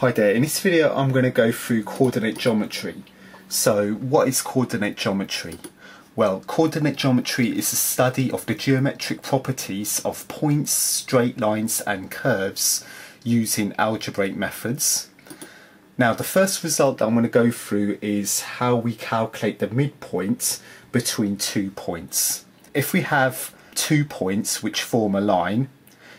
Hi there, in this video I'm going to go through coordinate geometry. So what is coordinate geometry? Well, coordinate geometry is the study of the geometric properties of points, straight lines and curves using algebraic methods. Now the first result that I'm going to go through is how we calculate the midpoint between two points. If we have two points which form a line,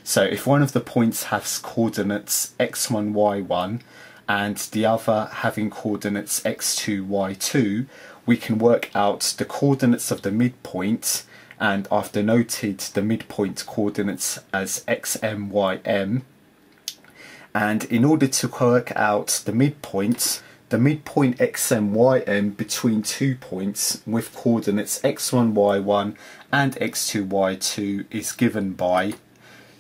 so if one of the points has coordinates x1, y1 and the other having coordinates x2, y2, we can work out the coordinates of the midpoint and I've denoted the midpoint coordinates as xm, ym. And in order to work out the midpoint, the midpoint xm, ym between two points with coordinates x1, y1 and x2, y2 is given by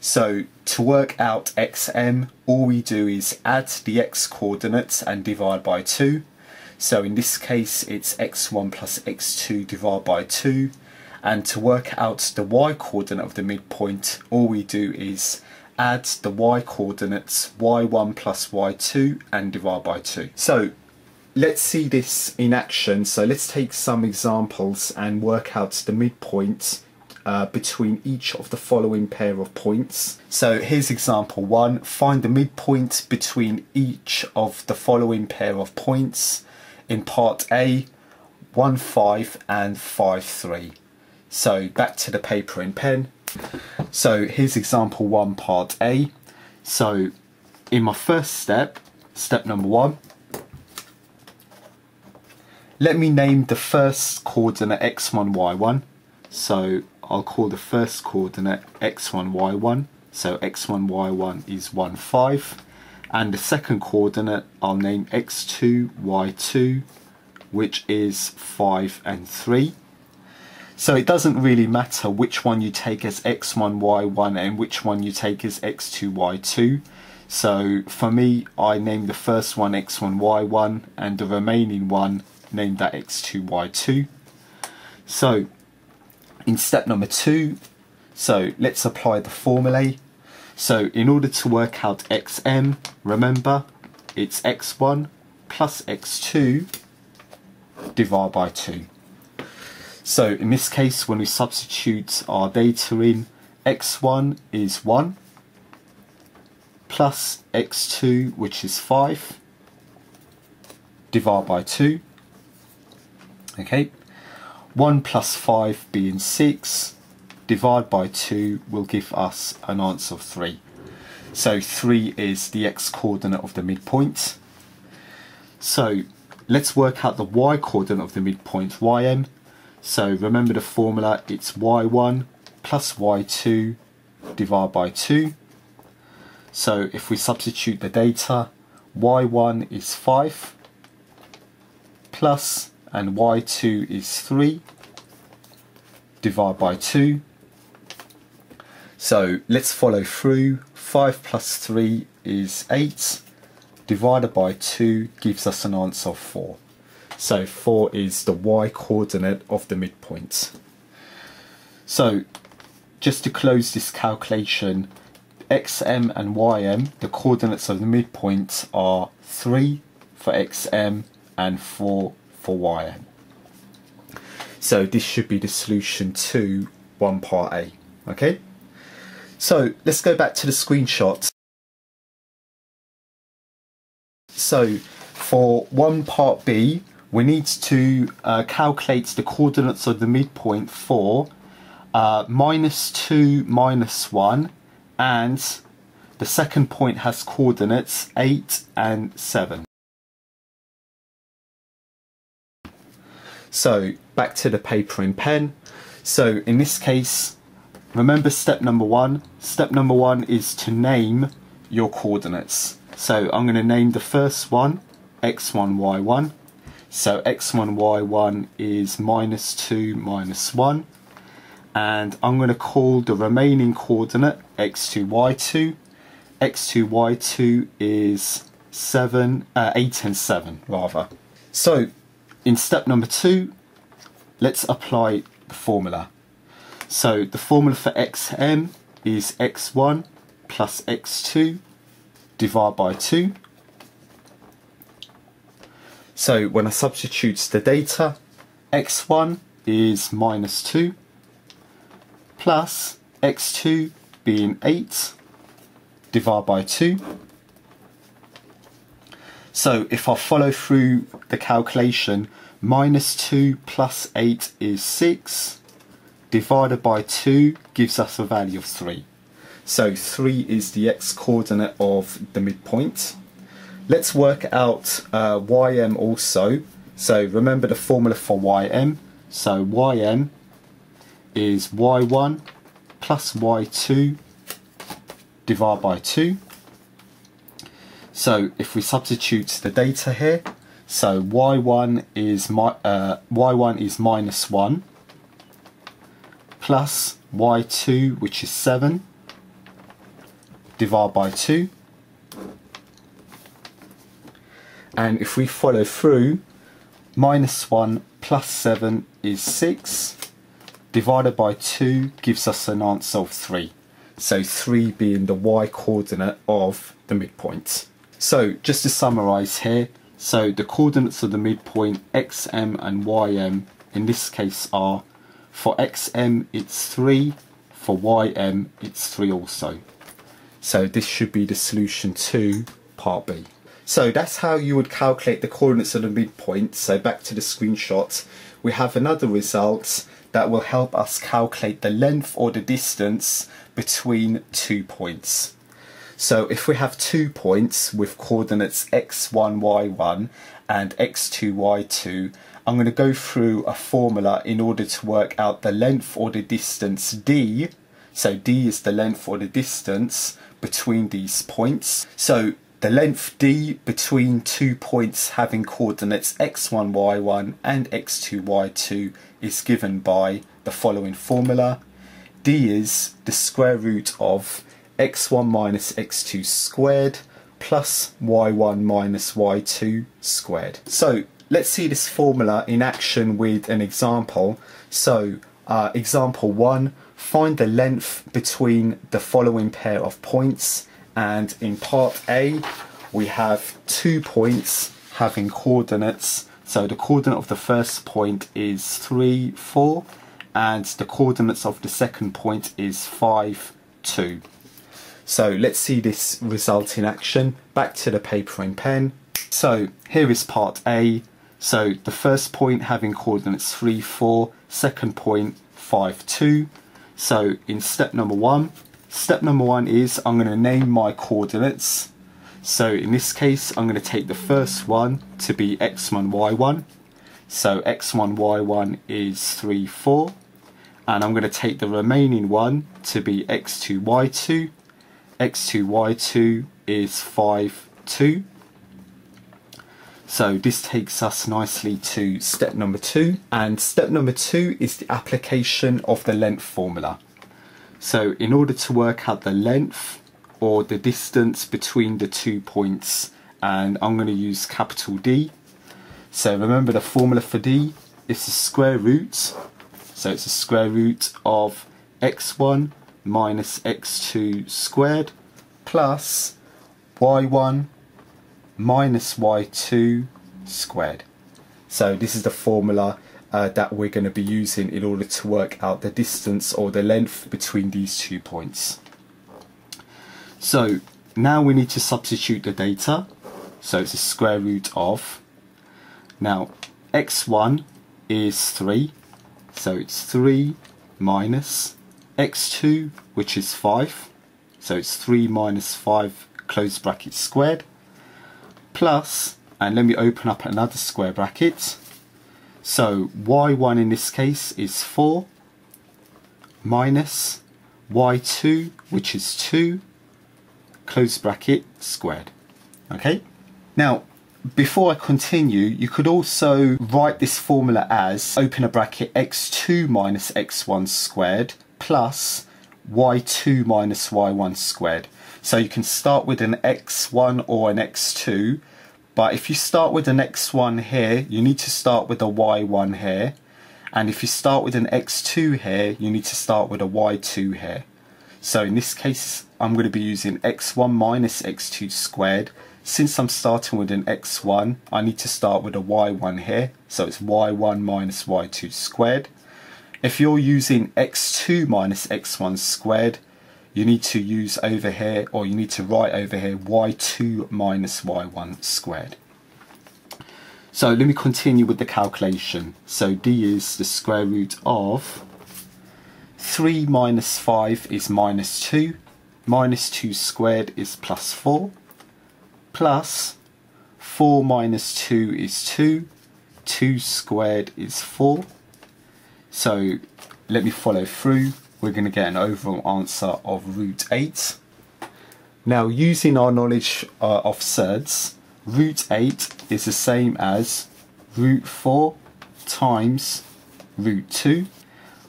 so to work out xm, all we do is add the x coordinates and divide by 2. So in this case, it's x1 plus x2 divided by 2. And to work out the y coordinate of the midpoint, all we do is add the y coordinates y1 plus y2 and divide by 2. So let's see this in action. So let's take some examples and work out the midpoint uh, between each of the following pair of points. So here's example one, find the midpoint between each of the following pair of points in part A, 1, 5 and 5, 3. So back to the paper and pen. So here's example one, part A. So in my first step, step number one, let me name the first coordinate x1, y1. So I'll call the first coordinate x1, y1. So x1, y1 is 1, 5. And the second coordinate I'll name x2, y2, which is 5 and 3. So it doesn't really matter which one you take as x1, y1 and which one you take as x2, y2. So for me, I named the first one x1, y1 and the remaining one named that x2, y2. So in step number two, so let's apply the formulae. So in order to work out xm, remember it's x1 plus x2 divided by 2. So in this case, when we substitute our data in, x1 is 1 plus x2, which is 5, divided by 2. Okay, 1 plus 5 being 6, divide by 2 will give us an answer of 3. So 3 is the x coordinate of the midpoint. So let's work out the y coordinate of the midpoint, ym. So remember the formula, it's y1 plus y2 divided by 2. So if we substitute the data, y1 is 5 plus and y2 is 3 divide by 2 so let's follow through. 5 plus 3 is 8 divided by 2 gives us an answer of 4 so 4 is the y coordinate of the midpoint. So just to close this calculation xm and ym the coordinates of the midpoint are 3 for xm and 4 for ym. So this should be the solution to 1 part A. Okay? So let's go back to the screenshot. So for 1 part B, we need to uh, calculate the coordinates of the midpoint for uh, minus 2, minus 1, and the second point has coordinates 8 and 7. So back to the paper and pen. So in this case, remember step number one. Step number one is to name your coordinates. So I'm going to name the first one x1, y1. So x1, y1 is minus 2, minus 1. And I'm going to call the remaining coordinate x2, y2. x2, y2 is 7, uh, 8 and 7 rather. So in step number two, let's apply the formula. So the formula for xm is x1 plus x2 divided by 2. So when I substitute the data, x1 is minus 2 plus x2 being 8 divided by 2. So if I follow through the calculation, minus 2 plus 8 is 6, divided by 2 gives us a value of 3. So 3 is the x coordinate of the midpoint. Let's work out uh, ym also. So remember the formula for ym. So ym is y1 plus y2 divided by 2. So if we substitute the data here, so y1 is my, uh, y1 is minus 1 plus y2 which is 7 divided by 2 and if we follow through minus 1 plus 7 is 6 divided by 2 gives us an answer of 3 so 3 being the y coordinate of the midpoint so just to summarize here so the coordinates of the midpoint xm and ym in this case are for xm it's 3 for ym it's 3 also so this should be the solution to part b so that's how you would calculate the coordinates of the midpoint. So back to the screenshot, we have another result that will help us calculate the length or the distance between two points. So if we have two points with coordinates x1, y1 and x2, y2, I'm going to go through a formula in order to work out the length or the distance d. So d is the length or the distance between these points. So the length d between two points having coordinates x1, y1 and x2, y2 is given by the following formula. d is the square root of x1 minus x2 squared plus y1 minus y2 squared. So let's see this formula in action with an example. So uh, example 1, find the length between the following pair of points and in part A we have two points having coordinates so the coordinate of the first point is 3 4 and the coordinates of the second point is 5 2 so let's see this result in action back to the paper and pen so here is part A so the first point having coordinates 3 4 second point 5 2 so in step number one Step number one is I'm going to name my coordinates. So in this case, I'm going to take the first one to be x1, y1. So x1, y1 is 3, 4. And I'm going to take the remaining one to be x2, y2. X2, y2 is 5, 2. So this takes us nicely to step number two. And step number two is the application of the length formula. So in order to work out the length or the distance between the two points, and I'm going to use capital D. So remember the formula for D is the square root. So it's the square root of x1 minus x2 squared plus y1 minus y2 squared. So this is the formula uh, that we're going to be using in order to work out the distance or the length between these two points. So now we need to substitute the data. So it's the square root of. Now x1 is 3. So it's 3 minus x2 which is 5. So it's 3 minus 5 close bracket squared plus and let me open up another square bracket so y1 in this case is 4 minus y2 which is 2 close bracket squared. Okay, now before I continue you could also write this formula as open a bracket x2 minus x1 squared plus y2 minus y1 squared. So you can start with an x1 or an x2 but if you start with an x1 here, you need to start with a y1 here. And if you start with an x2 here, you need to start with a y2 here. So in this case, I'm going to be using x1 minus x2 squared. Since I'm starting with an x1, I need to start with a y1 here. So it's y1 minus y2 squared. If you're using x2 minus x1 squared, you need to use over here, or you need to write over here, y2 minus y1 squared. So let me continue with the calculation. So d is the square root of 3 minus 5 is minus 2, minus 2 squared is plus 4, plus 4 minus 2 is 2, 2 squared is 4. So let me follow through we're going to get an overall answer of root 8. Now using our knowledge uh, of surds, root 8 is the same as root 4 times root 2.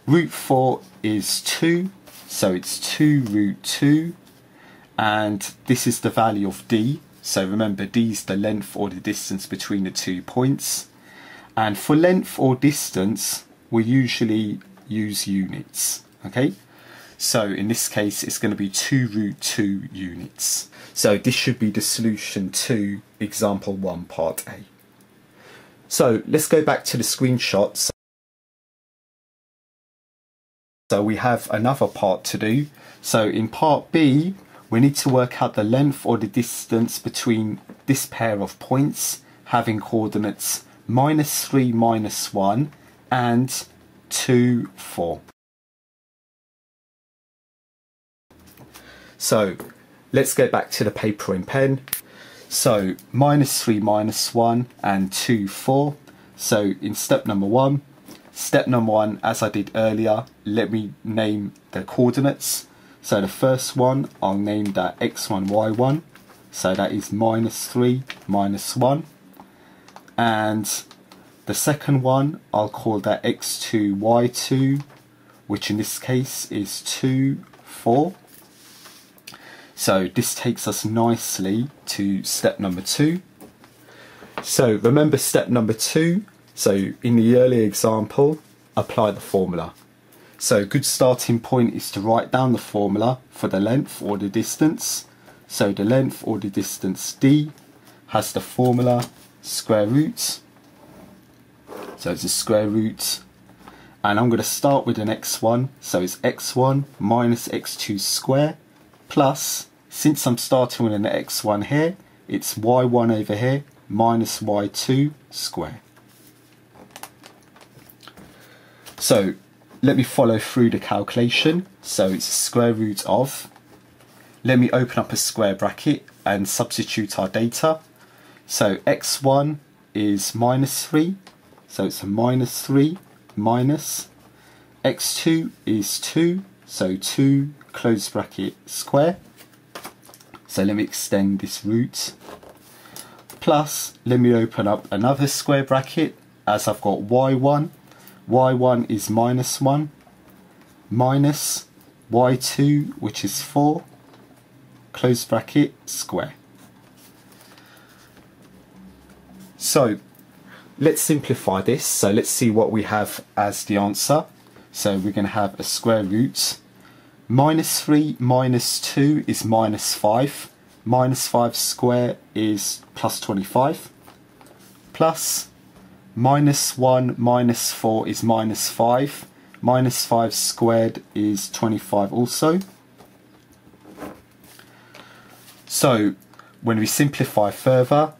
Root 4 is 2, so it's 2 root 2, and this is the value of d. So remember, d is the length or the distance between the two points. And for length or distance, we usually use units okay? So in this case, it's going to be 2 root 2 units. So this should be the solution to example 1 part A. So let's go back to the screenshots. So we have another part to do. So in part B, we need to work out the length or the distance between this pair of points having coordinates minus 3, minus 1 and 2, 4. So let's go back to the paper and pen. So minus 3, minus 1 and 2, 4. So in step number 1, step number 1 as I did earlier, let me name the coordinates. So the first one, I'll name that x1, y1. So that is minus 3, minus 1. And the second one, I'll call that x2, y2, which in this case is 2, 4. So this takes us nicely to step number two. So remember step number two. So in the earlier example, apply the formula. So a good starting point is to write down the formula for the length or the distance. So the length or the distance d has the formula square root. So it's a square root. And I'm going to start with an x1. So it's x1 minus x2 square plus since I'm starting with an x1 here, it's y1 over here minus y2 square. So let me follow through the calculation. So it's square root of, let me open up a square bracket and substitute our data. So x1 is minus 3, so it's a minus 3 minus, x2 is 2, so 2 close bracket square, so let me extend this root. Plus, let me open up another square bracket as I've got y1. y1 is minus 1 minus y2, which is 4, close bracket, square. So let's simplify this. So let's see what we have as the answer. So we're going to have a square root Minus 3 minus 2 is minus 5. Minus 5 square is plus 25. Plus minus 1 minus 4 is minus 5. Minus 5 squared is 25 also. So when we simplify further,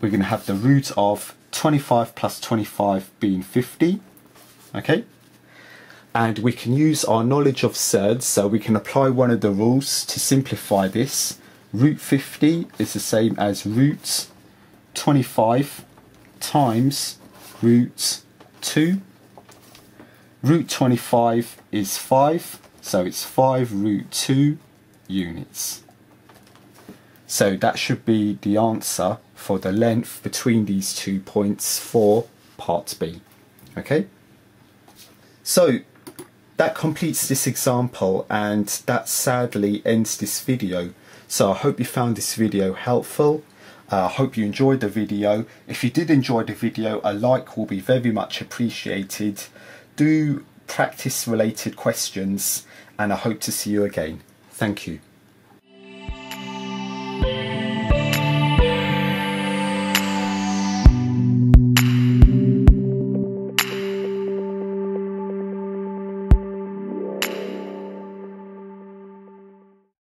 we're going to have the root of 25 plus 25 being 50. Okay and we can use our knowledge of surds so we can apply one of the rules to simplify this. Root 50 is the same as root 25 times root 2. Root 25 is 5, so it's 5 root 2 units. So that should be the answer for the length between these two points for part B. Okay? So that completes this example and that sadly ends this video. So I hope you found this video helpful. Uh, I uh, hope you enjoyed the video. If you did enjoy the video, a like will be very much appreciated. Do practice related questions and I hope to see you again. Thank you.